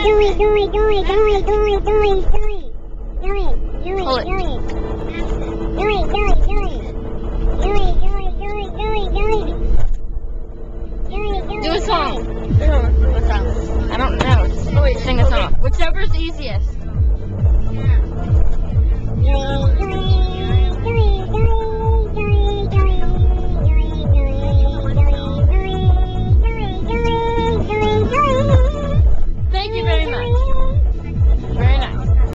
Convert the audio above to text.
it, do it, do it, do it, do it, do it, do it, do it. Do it, do it, do it. do it. Do it, do it, do it. Do it, do it, do it, do it, do it. Do it, do Do a it, song. do it. Do a song. I don't know. Just sing a song. Whichever's easiest. Do it,